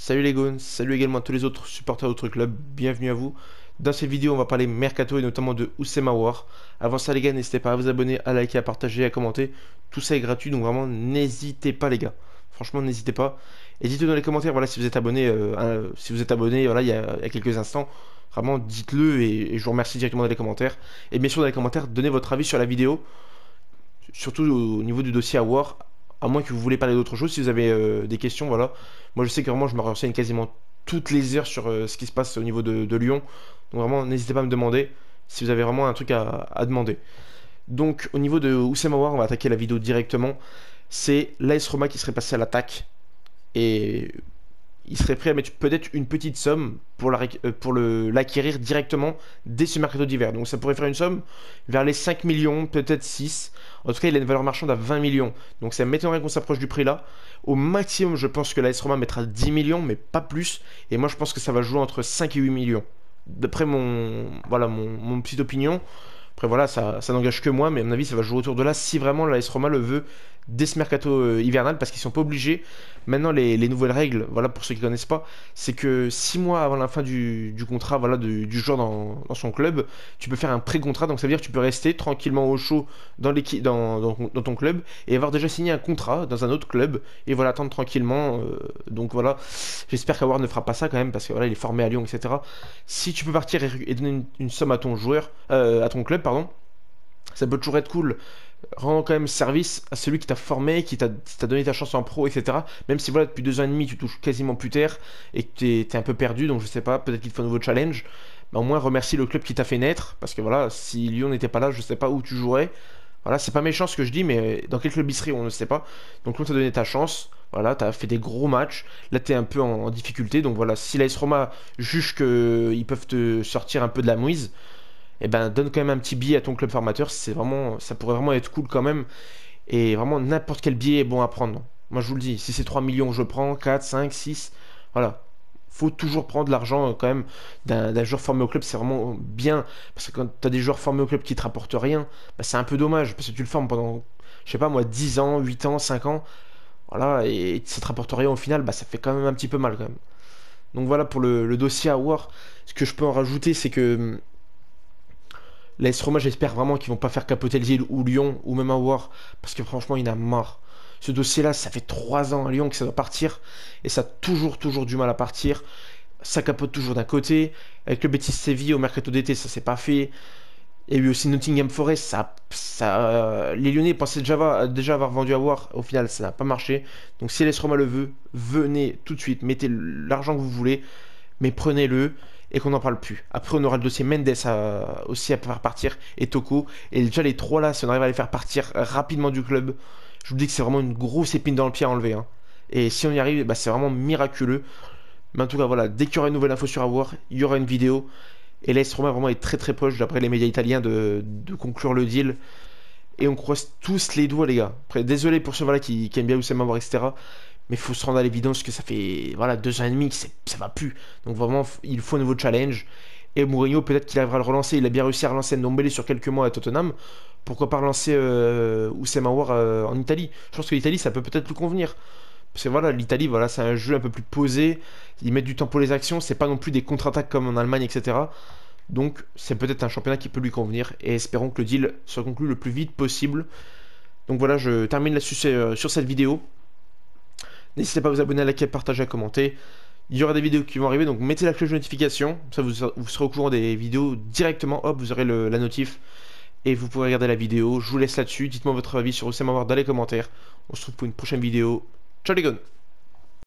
Salut les goons, salut également à tous les autres supporters d'autres clubs, bienvenue à vous. Dans cette vidéo, on va parler Mercato et notamment de Oussema War. Avant ça les gars, n'hésitez pas à vous abonner, à liker, à partager, à commenter. Tout ça est gratuit, donc vraiment n'hésitez pas les gars. Franchement, n'hésitez pas. Et dites-le dans les commentaires, voilà, si vous êtes abonné, euh, si vous êtes abonné, voilà, il y, a, quelques instants. Vraiment, dites-le et, et, je vous remercie directement dans les commentaires. Et bien sûr, dans les commentaires, donnez votre avis sur la vidéo. Surtout au niveau du dossier à War à moins que vous voulez parler d'autre chose, si vous avez euh, des questions, voilà. Moi, je sais que vraiment, je me renseigne quasiment toutes les heures sur euh, ce qui se passe au niveau de, Lyon. Donc vraiment, n'hésitez pas à me demander si vous avez vraiment un truc à, demander. Donc, au niveau de Oussem Aouar, on va attaquer la vidéo directement. C'est l'AS Roma qui serait passé à l'attaque. Et il serait prêt à mettre peut-être une petite somme pour euh, l'acquérir directement dès ce mercato d'hiver. Donc ça pourrait faire une somme vers les 5 millions, peut-être 6. En tout cas, il a une valeur marchande à 20 millions. Donc ça m'étonnerait qu'on s'approche du prix là. Au maximum, je pense que l'AS Roma mettra 10 millions, mais pas plus. Et moi, je pense que ça va jouer entre 5 et 8 millions. D'après mon, voilà, mon, mon petite opinion. Après voilà, ça, n'engage que moi, mais à mon avis, ça va jouer autour de là si vraiment l'AS Roma le veut dès ce mercato euh, hivernal parce qu'ils sont pas obligés. Maintenant, les, nouvelles règles, voilà pour ceux qui connaissent pas, c'est que 6 mois avant la fin du, contrat voilà, du, joueur dans, son club, tu peux faire un pré-contrat. Donc ça veut dire que tu peux rester tranquillement au chaud dans, ton club et avoir déjà signé un contrat dans un autre club et voilà attendre tranquillement. Euh, donc voilà, j'espère qu'Awar ne fera pas ça quand même parce que voilà il est formé à Lyon, etc. Si tu peux partir et, donner une, somme à ton joueur, euh, à ton club, pardon, ça peut toujours être cool rends quand même service à celui qui t'a formé, qui t'a donné ta chance en pro, etc. Même si voilà, depuis deux ans et demi, tu touches quasiment plus terre et que t'es es un peu perdu, donc je sais pas, peut-être qu'il te faut un nouveau challenge. Mais au moins, remercie le club qui t'a fait naître, parce que voilà, si Lyon n'était pas là, je sais pas où tu jouerais. Voilà, c'est pas méchant ce que je dis, mais dans quel club il on ne sait pas. Donc, Lyon t'a donné ta chance. Voilà, t'as fait des gros matchs. Là, t'es un peu en, difficulté. Donc voilà, si l'AS Roma juge qu'ils peuvent te sortir un peu de la mouise, eh ben donne quand même un petit billet à ton club formateur, c'est vraiment, ça pourrait vraiment être cool quand même. Et vraiment n'importe quel billet est bon à prendre. Moi je vous le dis, si c'est 3 millions, je prends 4, 5, 6. Voilà. Faut toujours prendre l'argent euh, quand même d'un joueur formé au club, c'est vraiment bien. Parce que quand tu as des joueurs formés au club qui te rapportent rien, bah, c'est un peu dommage. Parce que tu le formes pendant, je sais pas moi, 10 ans, 8 ans, 5 ans. Voilà, et ça te rapporte rien au final, bah ça fait quand même un petit peu mal quand même. Donc voilà pour le, dossier à War. Ce que je peux en rajouter, c'est que hum, L'AS Roma, j'espère vraiment qu'ils vont pas faire capoter Lille ou Lyon ou même avoir parce que franchement, il a marre. Ce dossier-là, ça fait 3 ans à Lyon que ça doit partir et ça a toujours, toujours du mal à partir. Ça capote toujours d'un côté. Avec le Betis Séville au mercato d'été, ça s'est pas fait. A eu aussi Nottingham Forest, ça, euh, les Lyonnais pensaient déjà, avoir vendu à voir, au final ça n'a pas marché. Donc si l'AS Roma le veut, venez tout de suite, mettez l'argent que vous voulez, mais prenez-le et qu'on n'en parle plus. Après, on aura le dossier Mendes aussi à faire partir et Toko. Et déjà, les trois là, si on arrive à les faire partir rapidement du club, je vous dis que c'est vraiment une grosse épine dans le pied à enlever. Hein. Et si on y arrive, bah, c'est vraiment miraculeux. Mais en tout cas, voilà, dès qu'il y aura une nouvelle info sur avoir, il y aura une vidéo. Et l'AS Roma vraiment est très très proche, d'après les médias italiens, de, conclure le deal. Et on croise tous les doigts, les gars. Après, désolé pour ceux là qui, aiment bien Oussama voir, etc. Mais faut se rendre à l'évidence que ça fait voilà, deux ans et demi que ça va plus. Donc vraiment, il faut un nouveau challenge. Et Mourinho, peut-être qu'il arrivera à le relancer. Il a bien réussi à relancer Ndombele sur quelques mois à Tottenham. Pourquoi pas relancer euh, euh, en Italie? Je pense que l'Italie, ça peut peut-être lui convenir. Parce que voilà, l'Italie, voilà, c'est un jeu un peu plus posé. Ils mettent du temps pour les actions. C'est pas non plus des contre-attaques comme en Allemagne, etc. Donc, c'est peut-être un championnat qui peut lui convenir. Et espérons que le deal soit conclu le plus vite possible. Donc voilà, je termine là sur euh, cette vidéo. N'hésitez pas à vous abonner, à liker, à partager, à commenter. Il y aura des vidéos qui vont arriver, donc mettez la cloche de notification. Ça, vous, serez au courant des vidéos directement. Hop, vous aurez la notif. Et vous pourrez regarder la vidéo. Je vous laisse là-dessus. Dites-moi votre avis sur Oussama dans les commentaires. On se retrouve pour une prochaine vidéo. Ciao les gars